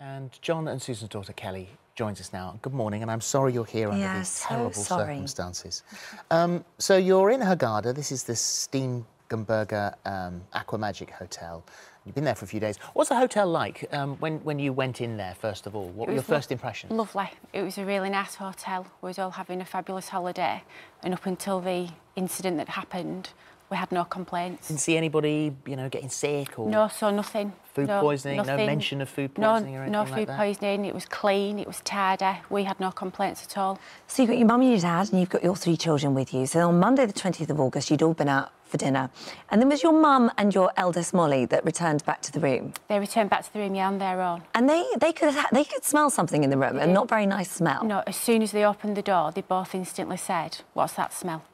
And John and Susan's daughter Kelly joins us now. Good morning, and I'm sorry you're here under Yeah, these so terrible sorry. circumstances. Um, so you're in Hurghada. This is the Steigenberger um, Aquamagic Hotel. You've been there for a few days. What's the hotel like um, when, when you went in there, first of all? What It were your first impressions? Lovely. It was a really nice hotel. We was all having a fabulous holiday. And up until the incident that happened, we had no complaints. Didn't see anybody, you know, getting sick or No, so nothing. Food no, poisoning, no mention of food No, poisoning or anything no like food that? poisoning. It was clean, it was tidy. We had no complaints at all. So you've got your mum and your dad, and you've got your three children with you. So on Monday, the 20th of August, you'd all been out for dinner. And then was your mum and your eldest Molly that returned back to the room. They returned back to the room yeah, on their own. And they, they, could, ha- they could smell something in the room, a not very nice smell. No, as soon as they opened the door, they both instantly said, What's that smell?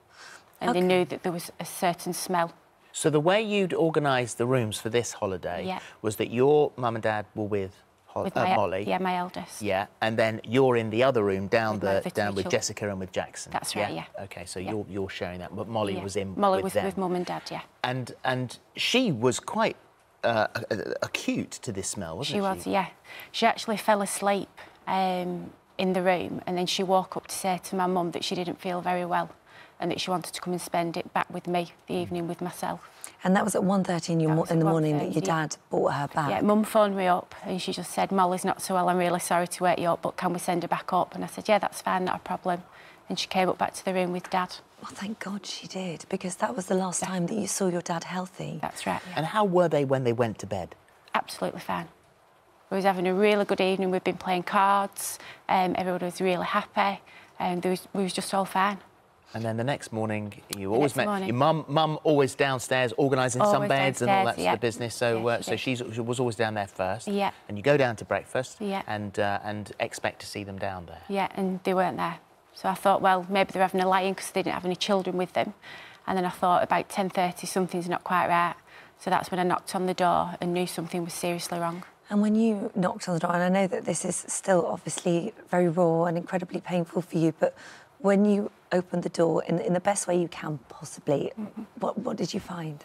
And they knew that there was a certain smell. So the way you'd organised the rooms for this holiday Yeah. was that your mum and dad were with, Hol- With uh, my, Molly. Yeah, my eldest. Yeah, and then you're in the other room down With the down with children. Jessica and with Jackson. That's right, yeah. Okay, so Yeah. you're you're sharing that, but Molly Yeah. was in Molly with was them. with mum and dad, yeah. and and she was quite uh, acute to this smell, wasn't she? She was, yeah. She actually fell asleep um, in the room and then she woke up to say to my mum that she didn't feel very well and that she wanted to come and spend it back with me the evening with myself. And that was at 1.30 in, your mo- in the morning that your dad brought her back. Yeah, mum phoned me up and she just said, Molly's not so well, I'm really sorry to wake you up, but can we send her back up? And I said, yeah, that's fine, not a problem. And she came up back to the room with dad. Well, thank God she did, because that was the last time that you saw your dad healthy. That's right, yeah. And how were they when they went to bed? Absolutely fine. We was having a really good evening. We'd been playing cards. Um, everyone was really happy. And there was, we was just all fine. And then the next morning, you always next met morning. your mum. Mum always downstairs organising some Always beds and all that downstairs, sort of business. So, Yeah, uh, she so she's, she was always down there first. Yeah. And you go down to breakfast. Yeah. And uh, and expect to see them down there. Yeah, and they weren't there. So I thought, well, maybe they're having a lie-in because they didn't have any children with them. And then I thought about 10.30, something's not quite right. So that's when I knocked on the door and knew something was seriously wrong. And when you knocked on the door, and I know that this is still obviously very raw and incredibly painful for you, but when you opened the door in, in the best way you can possibly, what, what did you find?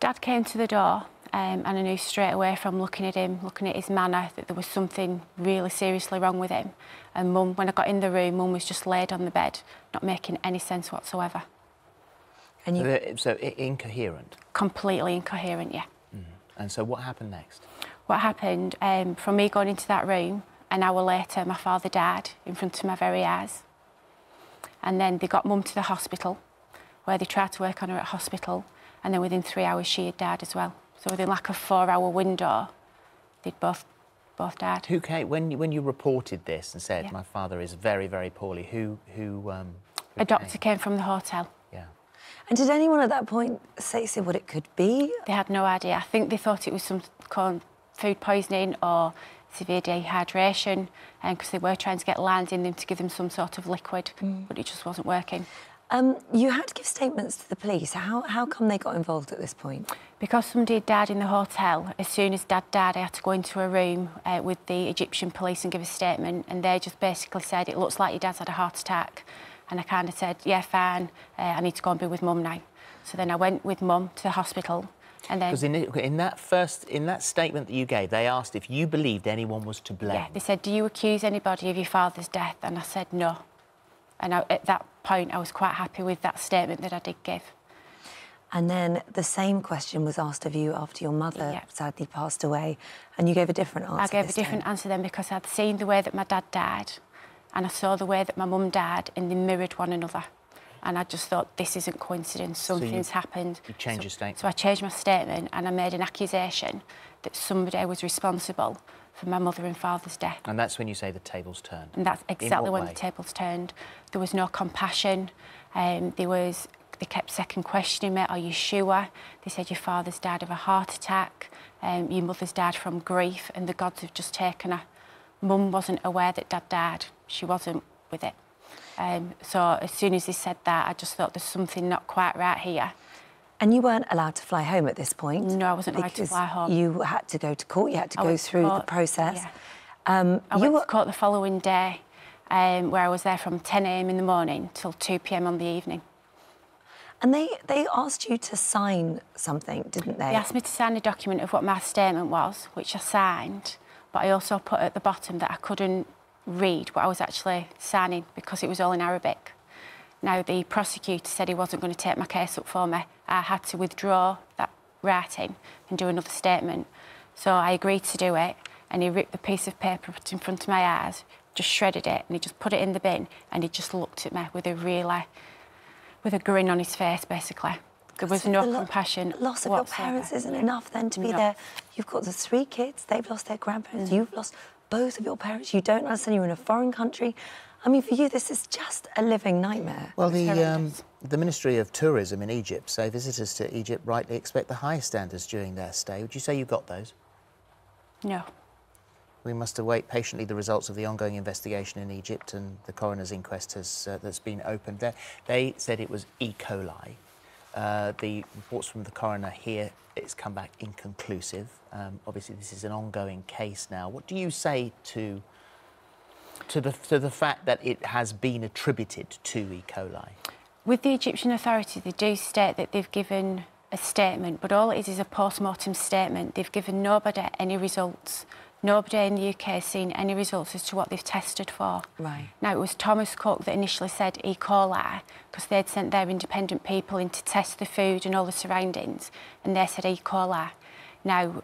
Dad came to the door um, and I knew straight away from looking at him, looking at his manner, that there was something really seriously wrong with him. And mum, when I got in the room, mum was just laid on the bed, not making any sense whatsoever. And you, So incoherent. Completely incoherent, yeah. And so what happened next? What happened, um, from me going into that room, an hour later, my father died in front of my very eyes. And then they got mum to the hospital, where they tried to work on her at hospital. And then within three hours, she had died as well. So within like a four-hour window, they'd both, both died. Who came when you, when you reported this and said Yeah. my father is very very poorly? Who who? Um, who A doctor came? came from the hotel. Yeah. and did anyone at that point say, say what it could be? They had no idea. I think they thought it was some kind of food poisoning or severe dehydration, because they were trying to get land in them to give them some sort of liquid, but it just wasn't working. Um, you had to give statements to the police. How, how come they got involved at this point? Because somebody had died in the hotel, as soon as Dad died, I had to go into a room uh, with the Egyptian police and give a statement, and they just basically said, it looks like your dad's had a heart attack. And I kind of said, yeah, fine, uh, I need to go and be with mum now. So then I went with mum to the hospital. Because in, in that first in that statement that you gave, they asked if you believed anyone was to blame. Yeah, they said, do you accuse anybody of your father's death? And I said, no. And I, at that point, I was quite happy with that statement that I did give. And then the same question was asked of you after your mother Yeah. sadly passed away, and you gave a different answer. I gave a different time. answer then because I'd seen the way that my dad died and I saw the way that my mum died and they mirrored one another. And I just thought, this isn't coincidence, you- something's happened. you changed so, your statement? So I changed my statement and I made an accusation that somebody was responsible for my mother and father's death. And that's when you say the tables turned. And that's exactly when way? the tables turned. There was no compassion. Um, there was, they kept second questioning me, are you sure? They said your father's died of a heart attack, um, your mother's died from grief, and the gods have just taken her. Mum wasn't aware that dad died. She wasn't with it. Um, so as soon as he said that, I just thought there's something not quite right here. And you weren't allowed to fly home at this point. No, I wasn't allowed to fly home. You had to go to court. You had to I go went to through the process. yeah. Um, I you went were, to court the following day, um, where I was there from 10 a.m. in the morning till 2 p.m. on the evening. and they they asked you to sign something, didn't they? They asked me to sign a document of what my statement was, which I signed. But I also put at the bottom that I couldn't read what I was actually signing because it was all in Arabic. Now, the prosecutor said he wasn't going to take my case up for me. I had to withdraw that writing and do another statement. So I agreed to do it, and he ripped the piece of paper in front of my eyes, just shredded it, and he just put it in the bin, and he just looked at me with a really, with a grin on his face, basically. There was no the compassion. Loss of whatsoever. your parents isn't enough then to be No. there. You've got the three kids, they've lost their grandparents, mm. you've lost both of your parents, you don't understand, you're in a foreign country. I mean, for you, this is just a living nightmare. Well, the, um, the Ministry of Tourism in Egypt say visitors to Egypt rightly expect the highest standards during their stay. Would you say you got those? No. We must await patiently the results of the ongoing investigation in Egypt and the coroner's inquest has, uh, that's been opened there. They said it was E. coli. Uh, the reports from the coroner here, it's come back inconclusive. Um, obviously, this is an ongoing case now. What do you say to, to, the, to the fact that it has been attributed to E. coli? With the Egyptian authorities, they do state that they've given a statement, but all it is is a post-mortem statement. They've given nobody any results. Nobody in the UK has seen any results as to what they've tested for. Right. Now, it was Thomas Cook that initially said E. coli because they'd sent their independent people in to test the food and all the surroundings, and they said E. coli. Now,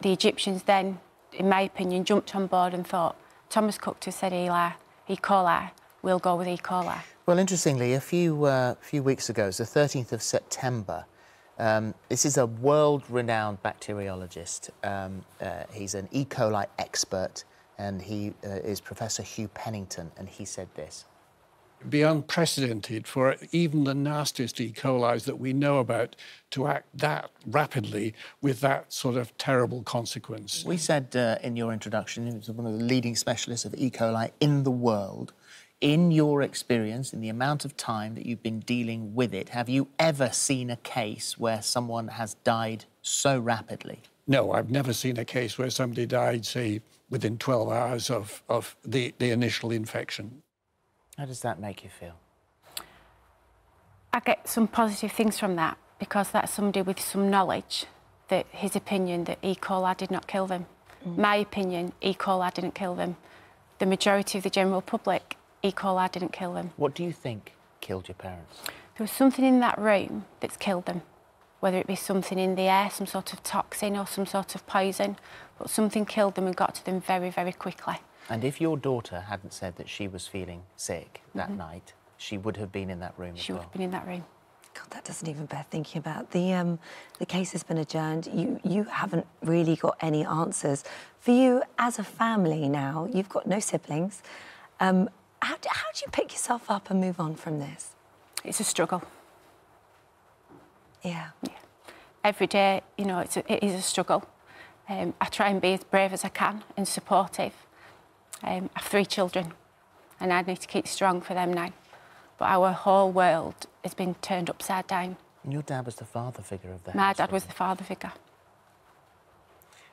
the Egyptians then, in my opinion, jumped on board and thought, Thomas Cook just said Eli, E. coli, we'll go with E. coli. Well, interestingly, a few, uh, few weeks ago, it's the 13th of September, um, this is a world-renowned bacteriologist. Um, uh, he's an E. coli expert, and he uh, is Professor Hugh Pennington, and he said this. be unprecedented for even the nastiest E. coli's that we know about to act that rapidly with that sort of terrible consequence. We said uh, in your introduction, he was one of the leading specialists of E. coli in the world. In your experience, in the amount of time that you've been dealing with it, have you ever seen a case where someone has died so rapidly? No, I've never seen a case where somebody died, say, within 12 hours of, of the, the initial infection. How does that make you feel? I get some positive things from that because that's somebody with some knowledge that his opinion that E. coli did not kill them. Mm. My opinion, E. coli didn't kill them. The majority of the general public, E. coli didn't kill them. What do you think killed your parents? There was something in that room that's killed them, whether it be something in the air, some sort of toxin or some sort of poison, but something killed them and got to them very, very quickly. And if your daughter hadn't said that she was feeling sick that night, she would have been in that room. She would well. have been in that room. God, that doesn't even bear thinking about. The um, the case has been adjourned. You you haven't really got any answers. For you as a family now, you've got no siblings. Um, how do, how do you pick yourself up and move on from this? It's a struggle. Yeah. every day, you know, it's a, it is a struggle. Um, I try and be as brave as I can and supportive. Um, I have three children, and I need to keep strong for them now. But our whole world has been turned upside down. And your dad was the father figure of that. My house. dad was the father figure.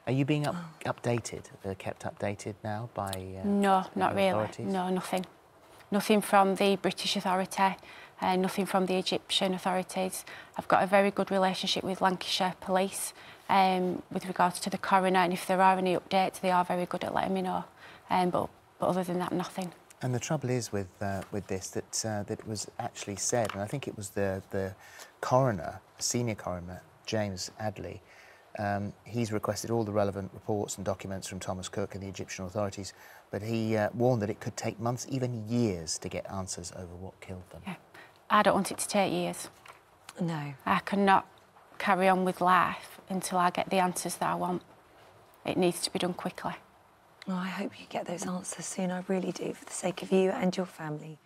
Are you being up, updated, uh, kept updated now by? Uh, No, the not really. No, nothing. Nothing from the British Authority, uh, nothing from the Egyptian authorities. I've got a very good relationship with Lancashire Police um, with regards to the coroner, and if there are any updates, they are very good at letting me know. Um, but, but other than that, nothing. And the trouble is with uh, with this that uh, that was actually said, and I think it was the the coroner, senior coroner James Adeley. Um, he's requested all the relevant reports and documents from Thomas Cook and the Egyptian authorities, but he uh, warned that it could take months, even years, to get answers over what killed them. Yeah. I don't want it to take years. No. I cannot carry on with life until I get the answers that I want. It needs to be done quickly. Well, I hope you get those answers soon. I really do, for the sake of you and your family.